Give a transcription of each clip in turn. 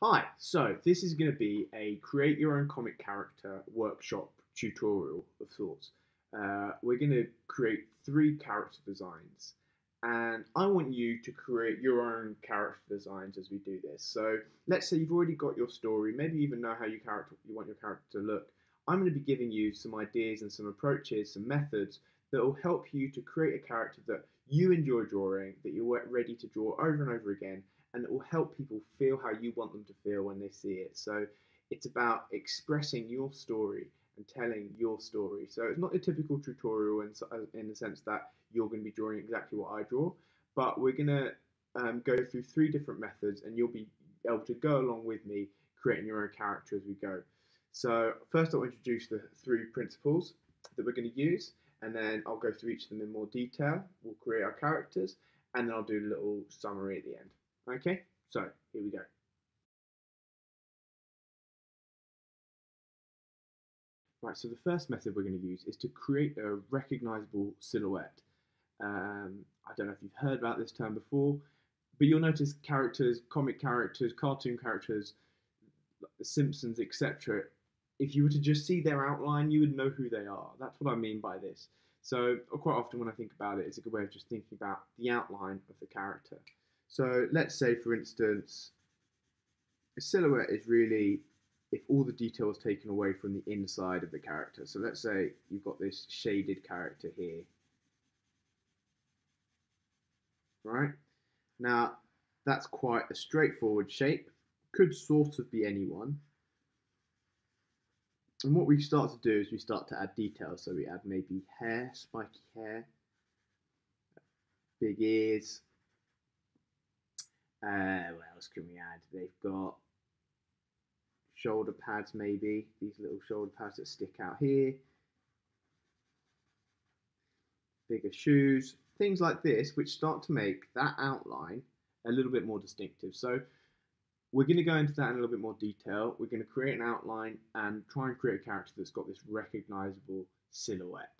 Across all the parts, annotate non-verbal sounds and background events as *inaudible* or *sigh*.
Hi, so this is going to be a create your own comic character workshop tutorial of sorts. Uh, we're going to create three character designs and I want you to create your own character designs as we do this. So let's say you've already got your story, maybe you even know how you, character, you want your character to look. I'm going to be giving you some ideas and some approaches, some methods that will help you to create a character that you enjoy drawing, that you're ready to draw over and over again, and it will help people feel how you want them to feel when they see it. So it's about expressing your story and telling your story. So it's not a typical tutorial in, in the sense that you're going to be drawing exactly what I draw, but we're going to um, go through three different methods and you'll be able to go along with me creating your own character as we go. So first I'll introduce the three principles that we're going to use and then I'll go through each of them in more detail. We'll create our characters and then I'll do a little summary at the end. Okay, so here we go. Right, so the first method we're going to use is to create a recognizable silhouette. Um, I don't know if you've heard about this term before, but you'll notice characters, comic characters, cartoon characters, The Simpsons, etc. If you were to just see their outline, you would know who they are. That's what I mean by this. So quite often when I think about it, it's a good way of just thinking about the outline of the character. So let's say, for instance, a silhouette is really if all the detail is taken away from the inside of the character. So let's say you've got this shaded character here. Right? Now, that's quite a straightforward shape. Could sort of be anyone. And what we start to do is we start to add details. So we add maybe hair, spiky hair, big ears, uh, what else can we add? They've got shoulder pads, maybe these little shoulder pads that stick out here. Bigger shoes, things like this, which start to make that outline a little bit more distinctive. So we're going to go into that in a little bit more detail. We're going to create an outline and try and create a character that's got this recognizable silhouette.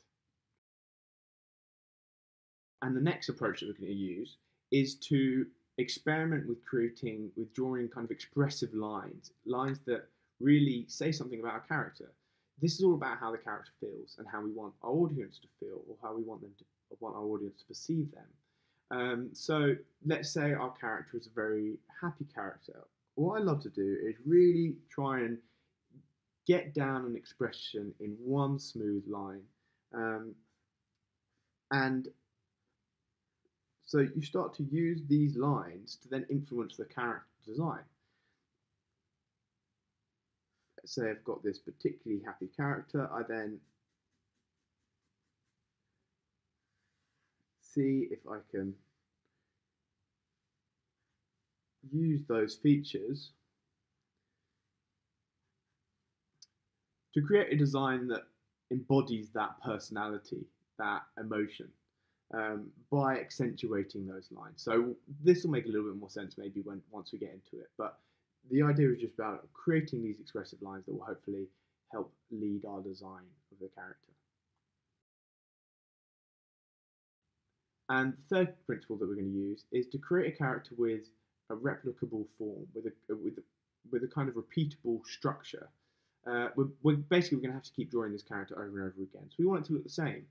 And the next approach that we're going to use is to experiment with creating, with drawing kind of expressive lines, lines that really say something about our character. This is all about how the character feels and how we want our audience to feel, or how we want them to want our audience to perceive them. Um, so let's say our character is a very happy character. What I love to do is really try and get down an expression in one smooth line. Um, and so you start to use these lines to then influence the character design. Let's say I've got this particularly happy character, I then see if I can use those features to create a design that embodies that personality, that emotion um, by accentuating those lines. So this will make a little bit more sense maybe when once we get into it. But the idea is just about creating these expressive lines that will hopefully help lead our design of the character. And the third principle that we're going to use is to create a character with a replicable form, with a with a, with a kind of repeatable structure. Uh, we're, we're basically we're going to have to keep drawing this character over and over again. So we want it to look the same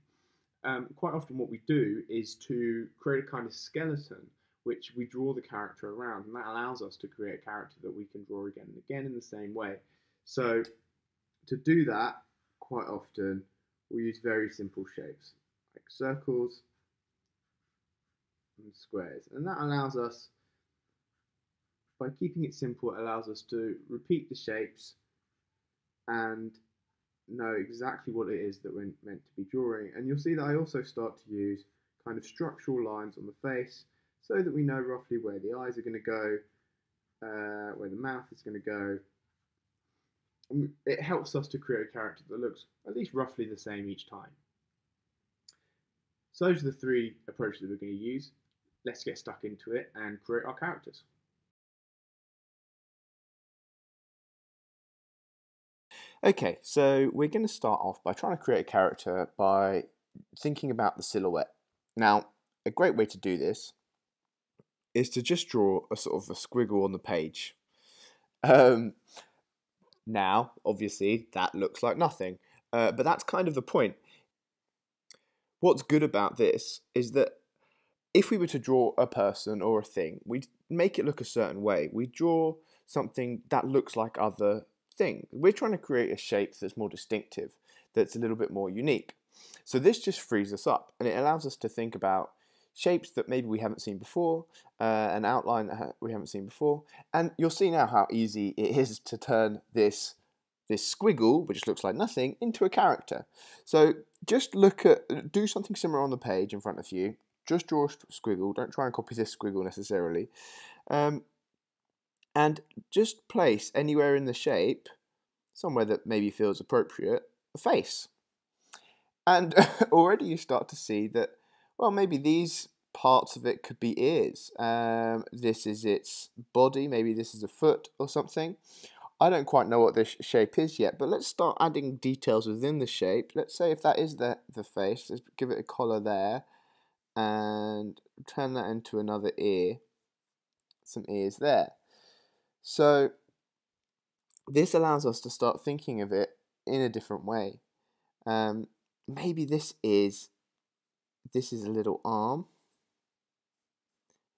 um, quite often what we do is to create a kind of skeleton which we draw the character around, and that allows us to create a character that we can draw again and again in the same way. So to do that, quite often we use very simple shapes like circles and squares, and that allows us, by keeping it simple, it allows us to repeat the shapes and know exactly what it is that we're meant to be drawing. And you'll see that I also start to use kind of structural lines on the face so that we know roughly where the eyes are going to go, uh, where the mouth is going to go. And it helps us to create a character that looks at least roughly the same each time. So those are the three approaches that we're going to use. Let's get stuck into it and create our characters. Okay, so we're going to start off by trying to create a character by thinking about the silhouette. Now, a great way to do this is to just draw a sort of a squiggle on the page. Um, now, obviously, that looks like nothing, uh, but that's kind of the point. What's good about this is that if we were to draw a person or a thing, we'd make it look a certain way. We draw something that looks like other things. We're trying to create a shape that's more distinctive, that's a little bit more unique. So this just frees us up and it allows us to think about shapes that maybe we haven't seen before, uh, an outline that we haven't seen before, and you'll see now how easy it is to turn this this squiggle, which looks like nothing, into a character. So just look at, do something similar on the page in front of you. Just draw a squiggle. Don't try and copy this squiggle necessarily. Um, and just place anywhere in the shape, somewhere that maybe feels appropriate, a face. And *laughs* already you start to see that, well, maybe these parts of it could be ears. Um, this is its body, maybe this is a foot or something. I don't quite know what this shape is yet, but let's start adding details within the shape. Let's say if that is the, the face, let's give it a collar there and turn that into another ear, some ears there. So this allows us to start thinking of it in a different way. Um, maybe this is this is a little arm.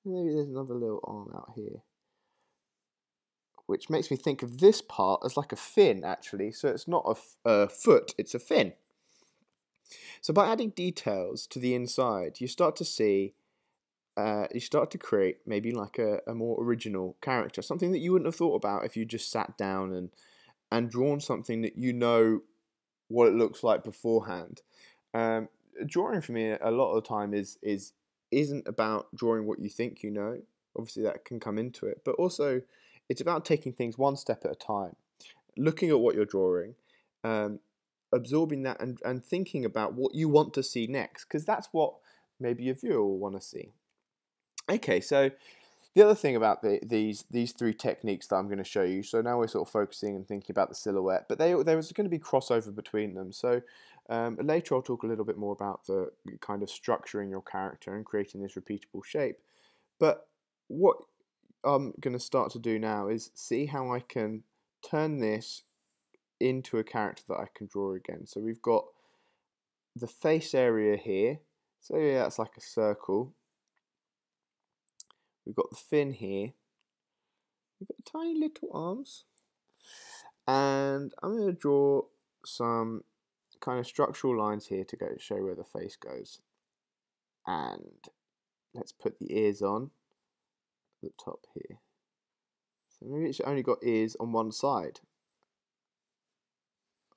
Maybe there's another little arm out here. Which makes me think of this part as like a fin, actually. So it's not a, a foot, it's a fin. So by adding details to the inside, you start to see uh, you start to create maybe like a, a more original character, something that you wouldn't have thought about if you just sat down and and drawn something that you know what it looks like beforehand. Um, drawing for me a lot of the time is is isn't about drawing what you think you know. Obviously, that can come into it, but also it's about taking things one step at a time, looking at what you're drawing, um, absorbing that, and and thinking about what you want to see next, because that's what maybe your viewer will want to see. Okay, so the other thing about the, these these three techniques that I'm going to show you, so now we're sort of focusing and thinking about the silhouette, but they, there was going to be crossover between them. So um, later I'll talk a little bit more about the kind of structuring your character and creating this repeatable shape. But what I'm going to start to do now is see how I can turn this into a character that I can draw again. So we've got the face area here. So yeah, that's like a circle We've got the fin here. We've got tiny little arms. And I'm going to draw some kind of structural lines here to go show where the face goes. And let's put the ears on the top here. So maybe it's only got ears on one side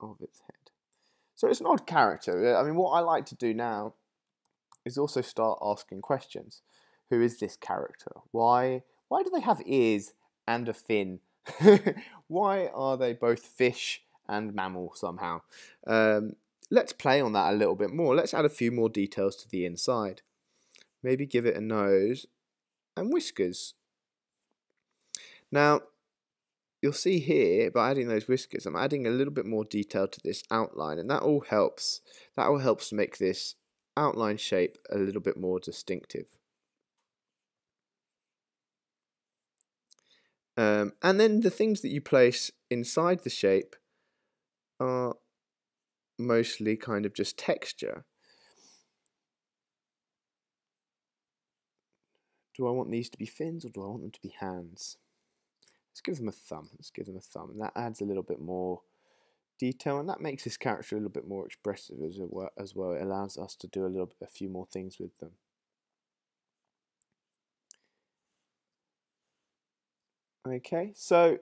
of its head. So it's an odd character. I mean, what I like to do now is also start asking questions who is this character? Why why do they have ears and a fin? *laughs* why are they both fish and mammal somehow? Um, let's play on that a little bit more. Let's add a few more details to the inside. Maybe give it a nose and whiskers. Now, you'll see here, by adding those whiskers, I'm adding a little bit more detail to this outline, and that all helps. That all helps to make this outline shape a little bit more distinctive. Um, and then the things that you place inside the shape are mostly kind of just texture. Do I want these to be fins or do I want them to be hands? Let's give them a thumb. Let's give them a thumb. And that adds a little bit more detail and that makes this character a little bit more expressive as well. As well. It allows us to do a little a few more things with them. Okay, so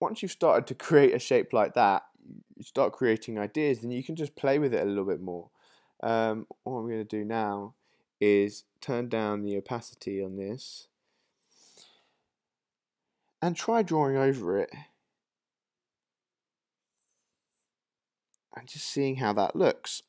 once you've started to create a shape like that, you start creating ideas, then you can just play with it a little bit more. Um, what I'm going to do now is turn down the opacity on this and try drawing over it and just seeing how that looks.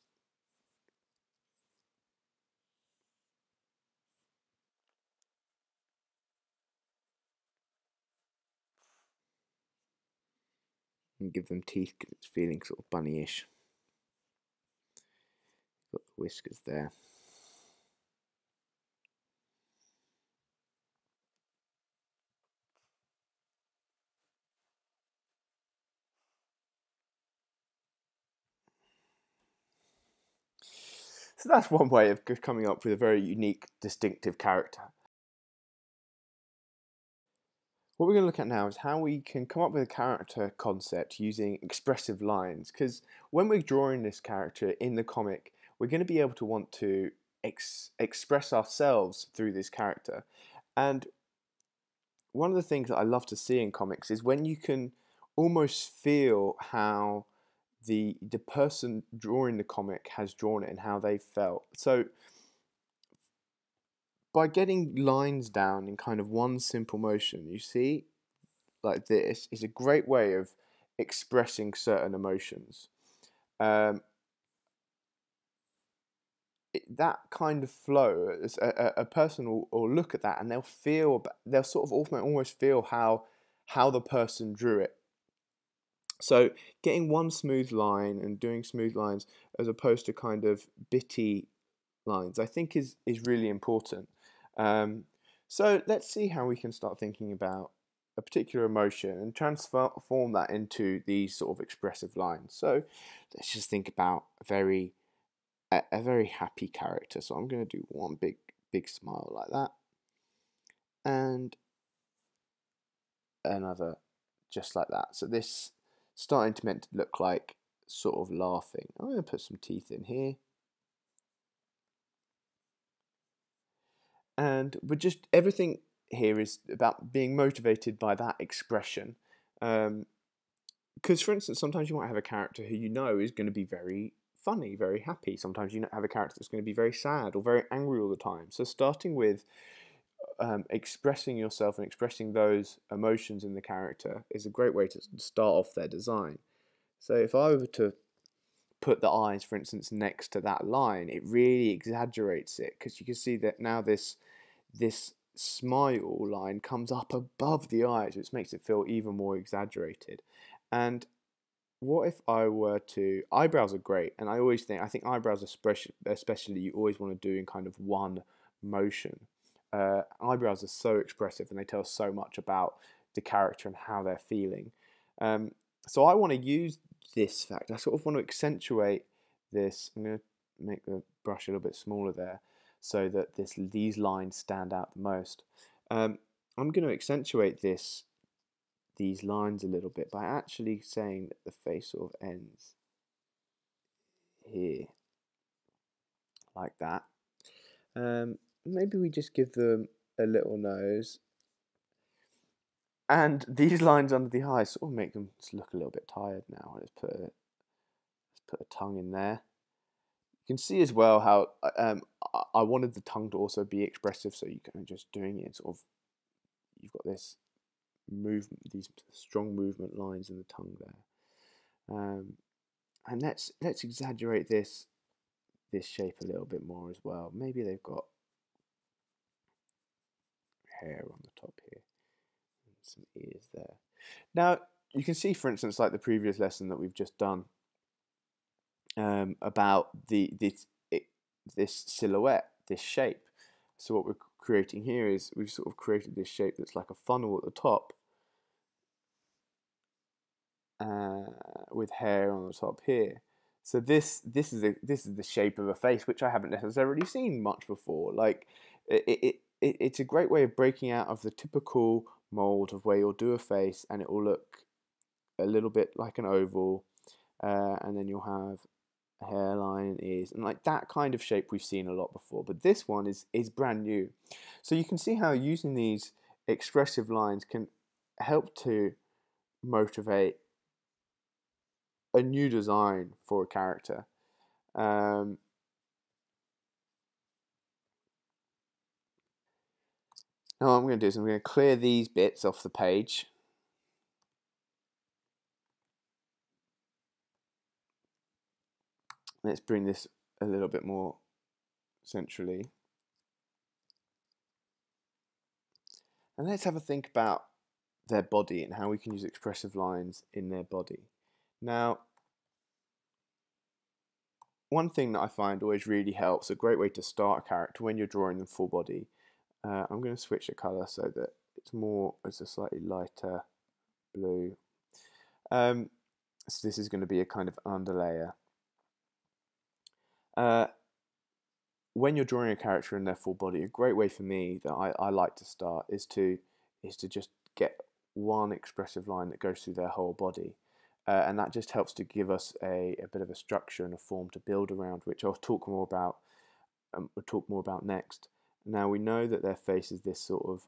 and give them teeth because it's feeling sort of bunnyish. Got the whiskers there. So that's one way of coming up with a very unique, distinctive character. What we're going to look at now is how we can come up with a character concept using expressive lines. Because when we're drawing this character in the comic, we're going to be able to want to ex express ourselves through this character. And one of the things that I love to see in comics is when you can almost feel how the the person drawing the comic has drawn it and how they felt. So by getting lines down in kind of one simple motion, you see, like this, is a great way of expressing certain emotions. Um, it, that kind of flow, a, a person will, will, look at that and they'll feel, they'll sort of almost feel how how the person drew it. So getting one smooth line and doing smooth lines as opposed to kind of bitty lines, I think is is really important. Um, so let's see how we can start thinking about a particular emotion and transform that into these sort of expressive lines. So let's just think about a very a, a very happy character. So I'm going to do one big big smile like that, and another just like that. So this starting to meant to look like sort of laughing. I'm going to put some teeth in here. And but just everything here is about being motivated by that expression. Because, um, for instance, sometimes you might have a character who you know is going to be very funny, very happy. Sometimes you have a character that's going to be very sad or very angry all the time. So, starting with um, expressing yourself and expressing those emotions in the character is a great way to start off their design. So, if I were to put the eyes, for instance, next to that line, it really exaggerates it because you can see that now this this smile line comes up above the eyes, which makes it feel even more exaggerated. And what if I were to eyebrows are great, and I always think I think eyebrows especially especially you always want to do in kind of one motion. Uh, eyebrows are so expressive and they tell so much about the character and how they're feeling. Um, so I want to use this fact. I sort of want to accentuate this. I'm going to make the brush a little bit smaller there so that this these lines stand out the most. Um, I'm going to accentuate this these lines a little bit by actually saying that the face sort of ends here like that. Um, maybe we just give them a little nose and *laughs* these lines under the eyes sort of make them look a little bit tired now. Let's put a, let's put a tongue in there. You can see as well how uh, um, I wanted the tongue to also be expressive, so you can just doing it sort of. You've got this move, these strong movement lines in the tongue there, um, and let's let's exaggerate this this shape a little bit more as well. Maybe they've got hair on the top here some ears there. Now, you can see, for instance, like the previous lesson that we've just done um, about the this, it, this silhouette, this shape. So what we're creating here is we've sort of created this shape that's like a funnel at the top uh, with hair on the top here. So this this is a, this is the shape of a face which I haven't necessarily seen much before. Like it, it, it it's a great way of breaking out of the typical mold of where you'll do a face and it will look a little bit like an oval uh, and then you'll have hairline is and like that kind of shape we've seen a lot before but this one is is brand new so you can see how using these expressive lines can help to motivate a new design for a character um, Now what I'm going to do is I'm going to clear these bits off the page. Let's bring this a little bit more centrally. And let's have a think about their body and how we can use expressive lines in their body. Now, one thing that I find always really helps, a great way to start a character when you're drawing them full body, uh, I'm going to switch the color so that it's more, it's a slightly lighter blue. Um, so this is going to be a kind of underlayer. Uh, when you're drawing a character in their full body, a great way for me that I, I like to start is to is to just get one expressive line that goes through their whole body. Uh, and that just helps to give us a, a bit of a structure and a form to build around, which I'll talk more about. Um, we'll talk more about next. Now we know that their face is this sort of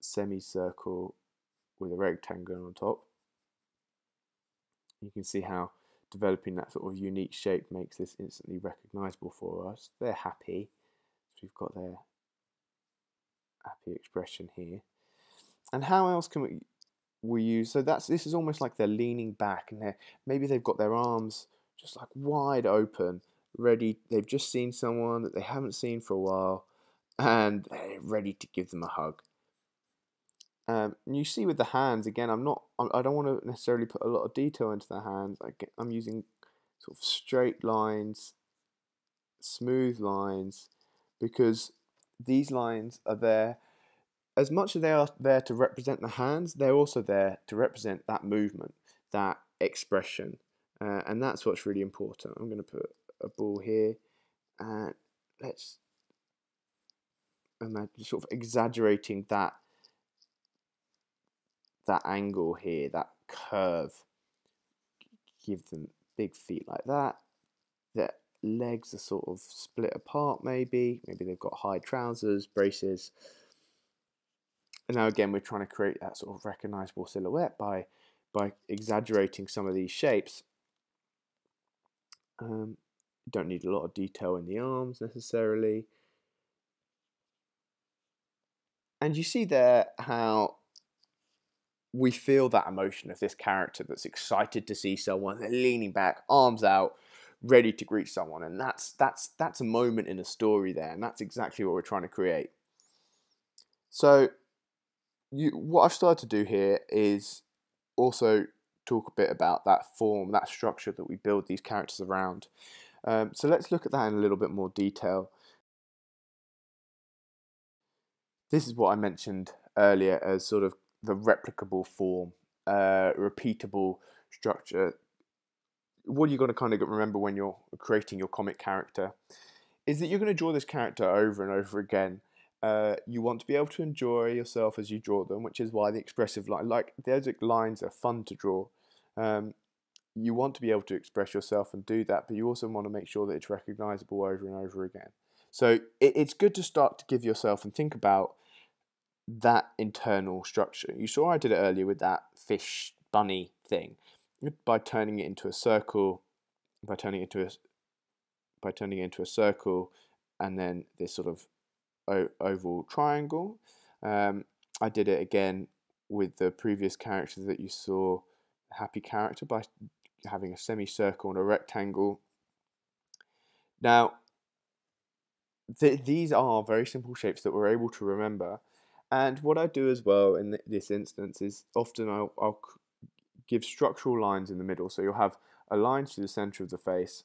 semicircle with a rectangle on top. You can see how developing that sort of unique shape makes this instantly recognizable for us. They're happy. So we've got their happy expression here. And how else can we we use so that's this is almost like they're leaning back and they're maybe they've got their arms just like wide open, ready they've just seen someone that they haven't seen for a while and they're ready to give them a hug. Um, you see with the hands again. I'm not. I don't want to necessarily put a lot of detail into the hands. I get, I'm using sort of straight lines, smooth lines, because these lines are there. As much as they are there to represent the hands, they're also there to represent that movement, that expression, uh, and that's what's really important. I'm going to put a ball here, and let's imagine sort of exaggerating that that angle here, that curve, give them big feet like that. Their legs are sort of split apart maybe. Maybe they've got high trousers, braces. And now again, we're trying to create that sort of recognizable silhouette by, by exaggerating some of these shapes. Um, don't need a lot of detail in the arms necessarily. And you see there how we feel that emotion of this character that's excited to see someone, they're leaning back, arms out, ready to greet someone, and that's that's that's a moment in a story there, and that's exactly what we're trying to create. So, you what I've started to do here is also talk a bit about that form, that structure that we build these characters around. Um, so let's look at that in a little bit more detail. This is what I mentioned earlier as sort of the replicable form, uh, repeatable structure. What you're going to kind of remember when you're creating your comic character is that you're going to draw this character over and over again. Uh, you want to be able to enjoy yourself as you draw them, which is why the expressive line, like those lines, are fun to draw. Um, you want to be able to express yourself and do that, but you also want to make sure that it's recognizable over and over again. So it, it's good to start to give yourself and think about that internal structure. You saw I did it earlier with that fish bunny thing by turning it into a circle, by turning it into a by turning it into a circle, and then this sort of oval triangle. Um, I did it again with the previous character that you saw, happy character, by having a semicircle and a rectangle. Now, th these are very simple shapes that we're able to remember and what I do as well in this instance is often I'll, I'll give structural lines in the middle. So you'll have a line to the center of the face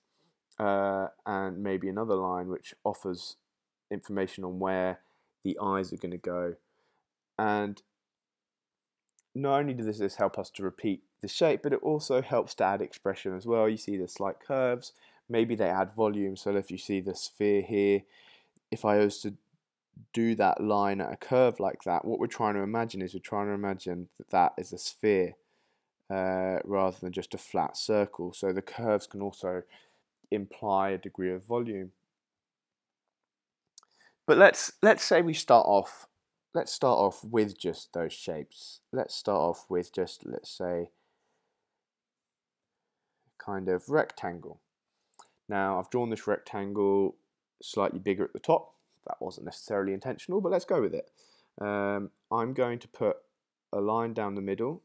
uh, and maybe another line which offers information on where the eyes are going to go. And not only does this help us to repeat the shape, but it also helps to add expression as well. You see the slight curves, maybe they add volume. So if you see the sphere here, if I was to do that line at a curve like that, what we're trying to imagine is we're trying to imagine that that is a sphere uh, rather than just a flat circle. So the curves can also imply a degree of volume. But let's let's say we start off let's start off with just those shapes. Let's start off with just let's say kind of rectangle. Now I've drawn this rectangle slightly bigger at the top that wasn't necessarily intentional, but let's go with it. Um, I'm going to put a line down the middle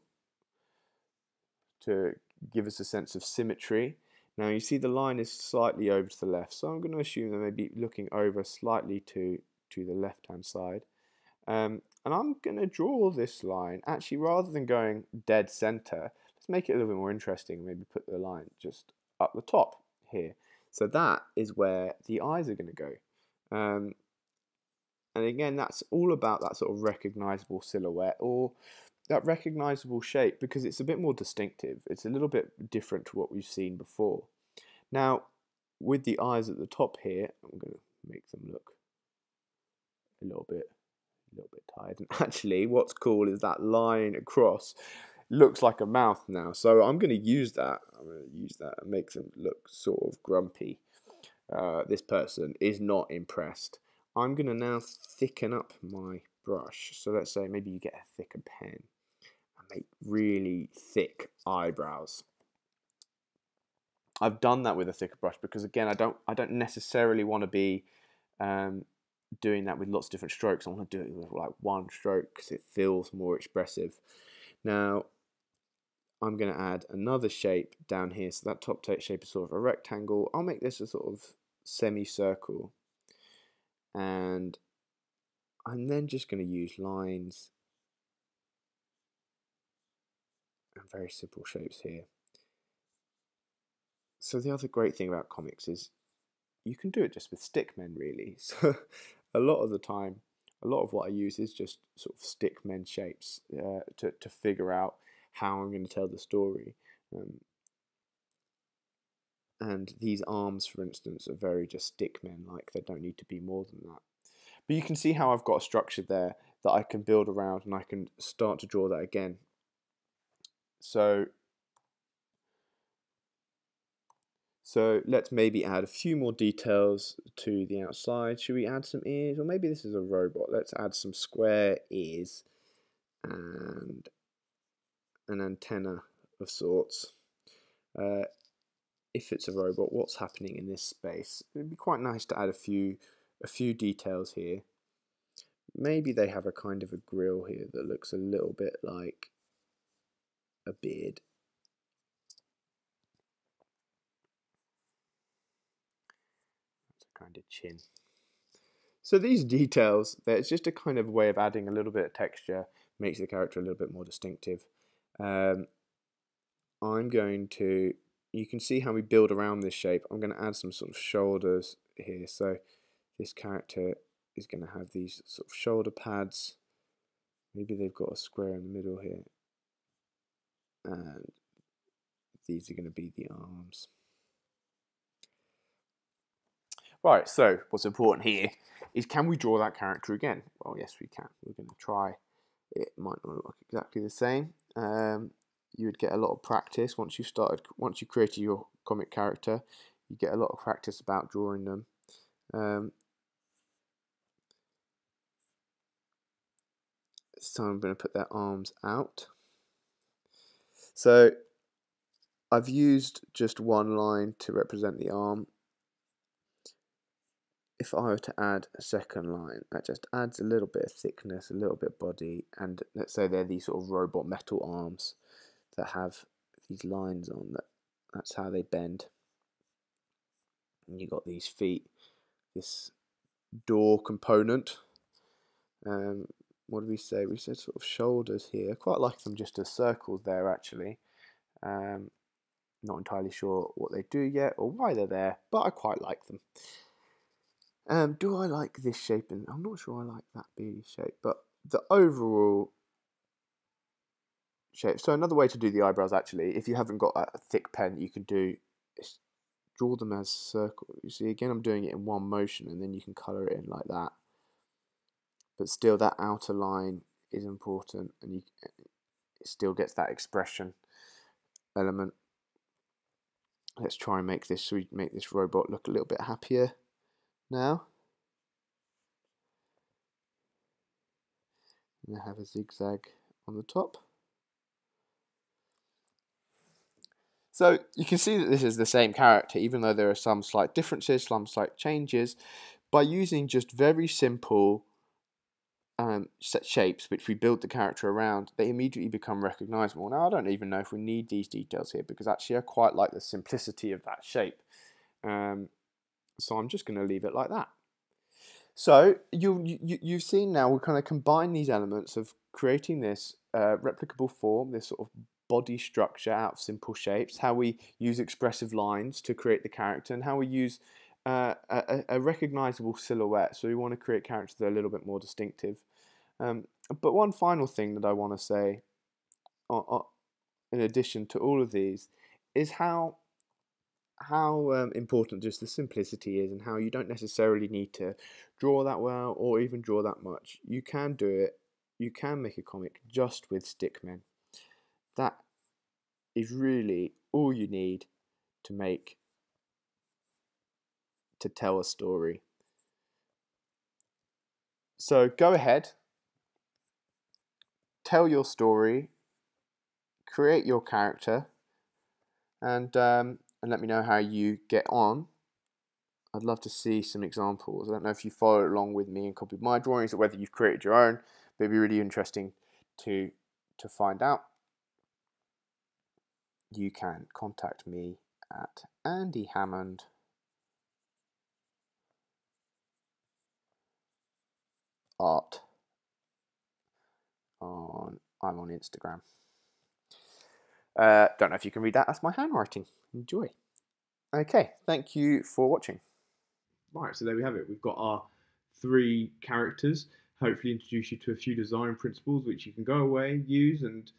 to give us a sense of symmetry. Now you see the line is slightly over to the left, so I'm going to assume they may be looking over slightly to, to the left hand side. Um, and I'm going to draw this line, actually rather than going dead center, let's make it a little bit more interesting, maybe put the line just up the top here. So that is where the eyes are going to go. Um, and again, that's all about that sort of recognizable silhouette or that recognizable shape because it's a bit more distinctive. It's a little bit different to what we've seen before. Now, with the eyes at the top here, I'm going to make them look a little bit a little bit tired. And *laughs* actually, what's cool is that line across looks like a mouth now. So I'm going to use that. I'm going to use that and make them look sort of grumpy. Uh, this person is not impressed. I'm going to now thicken up my brush. So let's say maybe you get a thicker pen and make really thick eyebrows. I've done that with a thicker brush because again, I don't I don't necessarily want to be um, doing that with lots of different strokes. I want to do it with like one stroke because it feels more expressive. Now, I'm going to add another shape down here. So that top shape is sort of a rectangle. I'll make this a sort of semicircle. And I'm then just going to use lines and very simple shapes here. So the other great thing about comics is you can do it just with stick men really. *laughs* So a lot of the time, a lot of what I use is just sort of stick men shapes uh, to, to figure out how I'm going to tell the story. Um, and these arms, for instance, are very just stick men like. They don't need to be more than that. But you can see how I've got a structure there that I can build around and I can start to draw that again. So So let's maybe add a few more details to the outside. Should we add some ears? Or maybe this is a robot. Let's add some square ears and an antenna of sorts. Uh, if it's a robot, what's happening in this space? It'd be quite nice to add a few a few details here. Maybe they have a kind of a grill here that looks a little bit like a beard. That's a kind of chin. So these details, it's just a kind of way of adding a little bit of texture, makes the character a little bit more distinctive. Um, I'm going to, you can see how we build around this shape. I'm going to add some sort of shoulders here. So this character is going to have these sort of shoulder pads. Maybe they've got a square in the middle here. And these are going to be the arms. Right, so what's important here is can we draw that character again? Well, yes, we can. We're going to try. It might not look exactly the same. Um, you would get a lot of practice once you started, once you created your comic character. You get a lot of practice about drawing them. Um, so I'm going to put their arms out. So I've used just one line to represent the arm if I were to add a second line, that just adds a little bit of thickness, a little bit of body, and let's say they're these sort of robot metal arms that have these lines on that. That's how they bend. And you got these feet, this door component. Um, what do we say? We said sort of shoulders here. Quite like them just as circles there actually. Um, not entirely sure what they do yet or why they're there, but I quite like them. Um, do I like this shape? And I'm not sure I like that beady shape, but the overall shape. So another way to do the eyebrows, actually, if you haven't got a thick pen, you can do draw them as circles. You see, again, I'm doing it in one motion, and then you can color it in like that. But still, that outer line is important, and you it still gets that expression element. Let's try and make this so we make this robot look a little bit happier now. And I have a zigzag on the top. So you can see that this is the same character, even though there are some slight differences, some slight changes, by using just very simple um, set shapes which we build the character around, they immediately become recognizable. Now I don't even know if we need these details here because actually I quite like the simplicity of that shape. Um, so I'm just going to leave it like that. So you, you, you've seen now we kind of combine these elements of creating this uh, replicable form, this sort of body structure out of simple shapes, how we use expressive lines to create the character, and how we use uh, a, a, recognizable silhouette. So we want to create characters that are a little bit more distinctive. Um, but one final thing that I want to say, in addition to all of these, is how how um, important just the simplicity is and how you don't necessarily need to draw that well or even draw that much. You can do it. You can make a comic just with stickmen. That is really all you need to make to tell a story. So go ahead, tell your story, create your character, and um, and let me know how you get on. I'd love to see some examples. I don't know if you follow along with me and copied my drawings or whether you've created your own, but it'd be really interesting to to find out. You can contact me at Andy Hammond art on I'm on Instagram. Uh, don't know if you can read that. That's my handwriting. Enjoy. Okay, thank you for watching. Right, so there we have it. We've got our three characters. Hopefully, introduce you to a few design principles which you can go away, use, and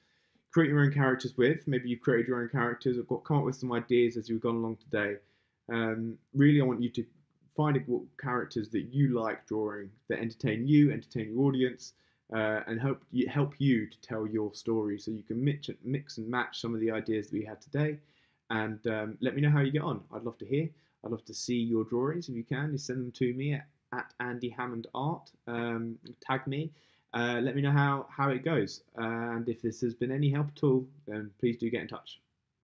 create your own characters with. Maybe you've created your own characters or got, come up with some ideas as you've gone along today. Um, really, I want you to find characters that you like drawing that entertain you, entertain your audience, uh, and help you, help you to tell your story. So you can mix, mix and match some of the ideas that we had today, and um, let me know how you get on. I'd love to hear. I'd love to see your drawings if you can. You send them to me at, at Andy Hammond Art. Um, tag me. Uh, let me know how how it goes, and if this has been any help at all, then please do get in touch.